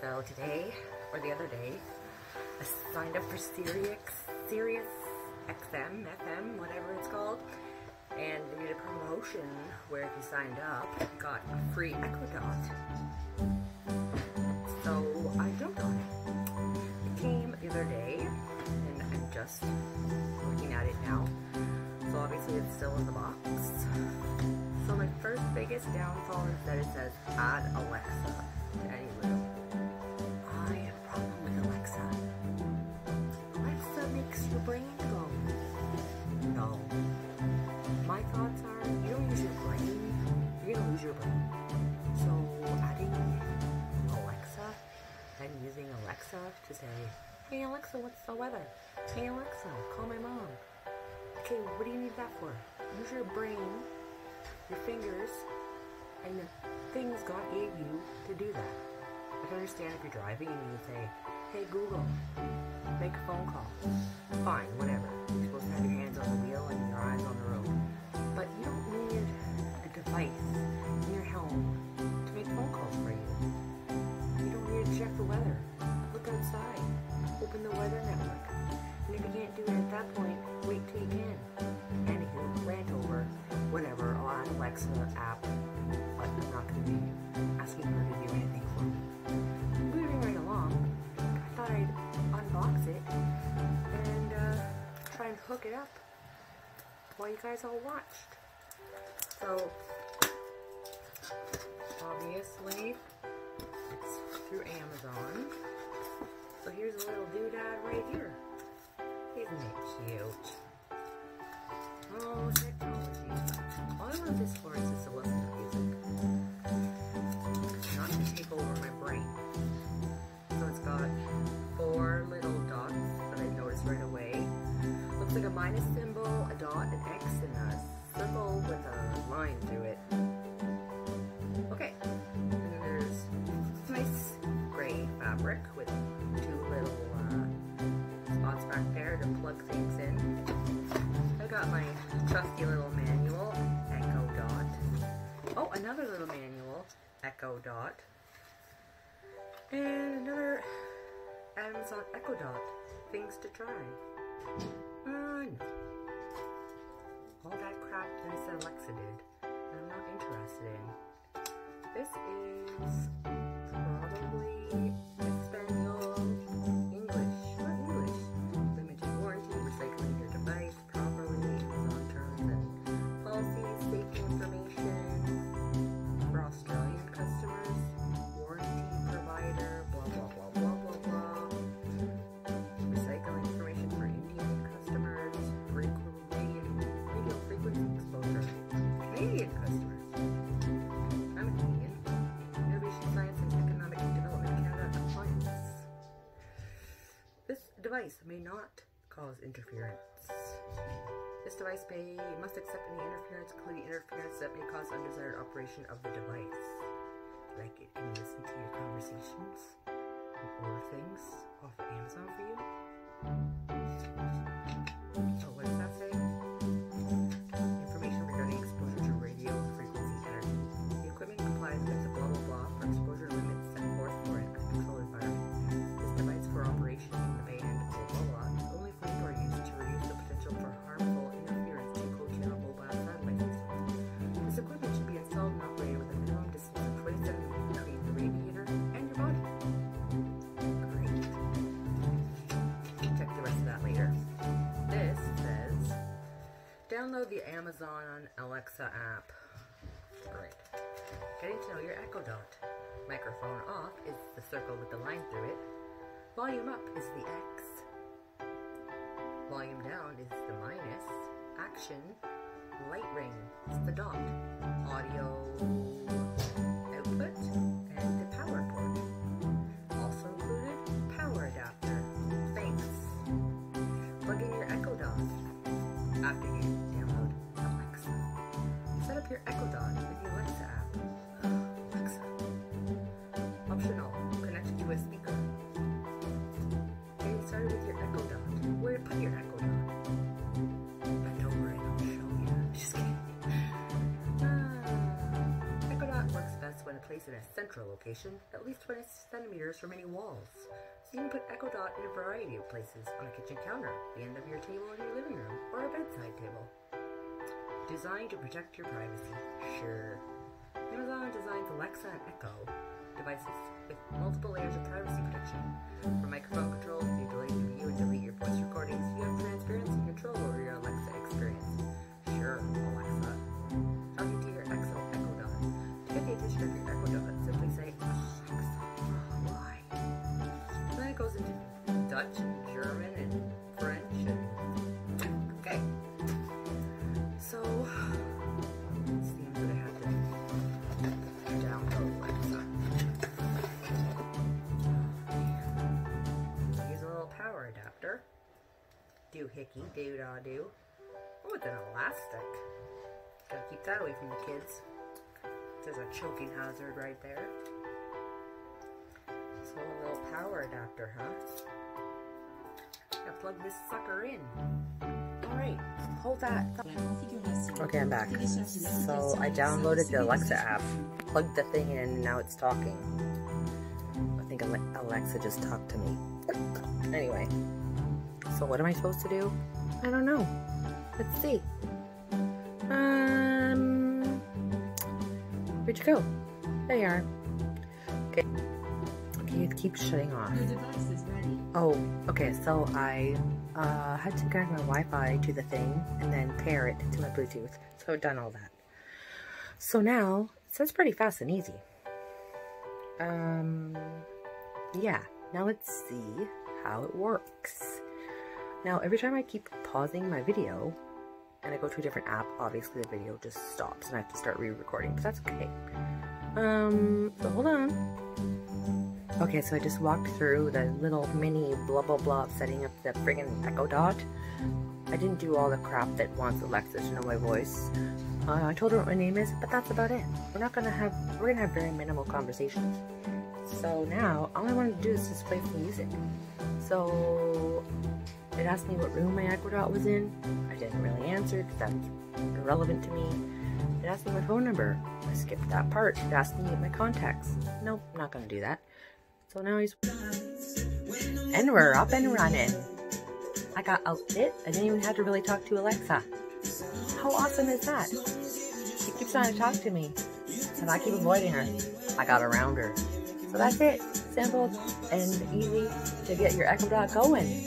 So today, or the other day, I signed up for Sirius, Sirius XM, FM, whatever it's called. And they did a promotion where if you signed up, you got a free Echo Dot. So I jumped on it. It came the other day, and I'm just looking at it now. So obviously it's still in the box. So my first biggest downfall is that it says add Alexa and using Alexa to say, Hey Alexa, what's the weather? Hey Alexa, call my mom. Okay, what do you need that for? Use your brain, your fingers, and the things God gave you to do that. I can understand if you're driving and you say, Hey Google, make a phone call. Fine, whatever. You're supposed to have your hands on the wheel that point, wait till you can. Anywho, rant over, whatever. Add Alexa app, but I'm not going to be asking her to do anything for me. Moving right along, I thought I'd unbox it and uh, try and hook it up while you guys all watched. So, obviously, it's through Amazon. So here's a little doodad right here. Isn't it cute? Dot. And another Amazon Echo Dot, things to try. No. All that crap that Alexa did, I'm not interested in. This is device may not cause interference. This device may must accept any interference, including interference that may cause undesired operation of the device. Amazon Alexa app. Great. Getting to know your Echo Dot. Microphone off is the circle with the line through it. Volume up is the X. Volume down is the minus. Action. Light ring is the dot. Audio output and placed in a central location at least 20 centimeters from any walls. So you can put Echo Dot in a variety of places on a kitchen counter, the end of your table in your living room, or a bedside table. Designed to protect your privacy. Sure. Amazon designs Alexa and Echo devices with multiple layers of privacy protection. From microphone controls the ability to view and delete your voice recordings, you have transparency and control over your Alexa experience. Sure, Alexa. Do hickey do da do. Oh, it's an elastic. Gotta keep that away from the kids. There's a choking hazard right there. So a little power adapter, huh? Gotta plug this sucker in. Alright, hold that. Okay, I'm back. So I downloaded the Alexa app, plugged the thing in, and now it's talking. I think Alexa just talked to me. Anyway, so what am I supposed to do? I don't know. Let's see. Um, where'd you go? There you are. Okay. Okay, it keeps shutting off. Oh, okay. So I uh, had to connect my Wi-Fi to the thing and then pair it to my Bluetooth. So I've done all that. So now it says pretty fast and easy. Um, yeah. Now let's see how it works. Now every time I keep pausing my video and I go to a different app, obviously the video just stops and I have to start re-recording, but that's okay. Um, so hold on. Okay, so I just walked through the little mini blah blah blah setting up the friggin' Echo Dot. I didn't do all the crap that wants Alexa to know my voice. Uh, I told her what my name is, but that's about it. We're not gonna have, we're gonna have very minimal conversations. So now, all I wanted to do is just play some music. So, asked me what room my Echo Dot was in. I didn't really answer because that's irrelevant to me. It asked me my phone number. I skipped that part. It asked me my contacts. Nope, not gonna do that. So now he's. And we're up and running. I got outfit. I didn't even have to really talk to Alexa. How awesome is that? She keeps trying to talk to me, and I keep avoiding her. I got around her. So that's it. Simple and easy to get your Echo Dot going.